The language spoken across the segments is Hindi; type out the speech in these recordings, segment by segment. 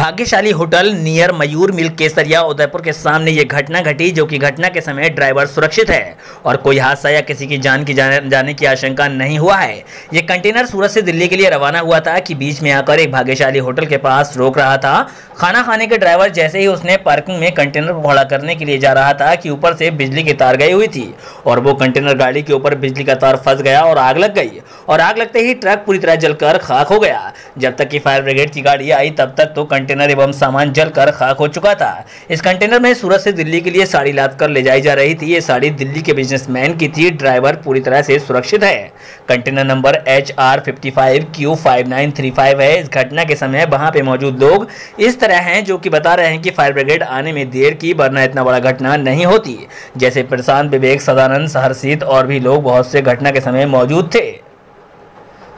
भाग्यशाली hotel near Mayur mill Kesariya Udaipur के सामने ये घटना घटी जो कि घटना के समय ड्राइवर सुरक्षित है और कोई हादसा या किसी की जान की जाने, की आशंका नहीं हुआ है। ये कंटेनर सूरत से दिल्ली के लिए रवाना हुआ था कि बीच में आकर एक भाग्यशाली होटल के पास रोक रहा था। खाना खाने के ड्राइवर जैसे ही उसने पार्किंग में कंटेनर को खड़ा करने के लिए जा रहा था कि ऊपर से बिजली की तार गई हुई थी और वो कंटेनर गाड़ी के ऊपर बिजली का तार फंस गया और आग लग गई और आग लगते ही ट्रक पूरी तरह जलकर खाक हो गया। जब तक कि फायर ब्रिगेड की गाड़ी आई तब तक तो कंटेनर एवं सामान जलकर खाक हो चुका था। इस कंटेनर में सूरत से दिल्ली के लिए साड़ी लाद कर ले जाई जा रही थी। ये साड़ी दिल्ली के बिजनेसमैन की थी। ड्राइवर पूरी तरह से सुरक्षित है। Container number H R fifty है। इस घटना के समय वहाँ पे मौजूद लोग इस तरह हैं जो कि बता रहे हैं कि फायर ब्रिगेड आने में देर की, वरना इतना बड़ा घटना नहीं होती। जैसे प्रशांत, विवेक, सदानंद सहरसीत और भी लोग बहुत से घटना के समय मौजूद थे।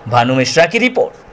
भानु मिश्रा की रिपोर्ट।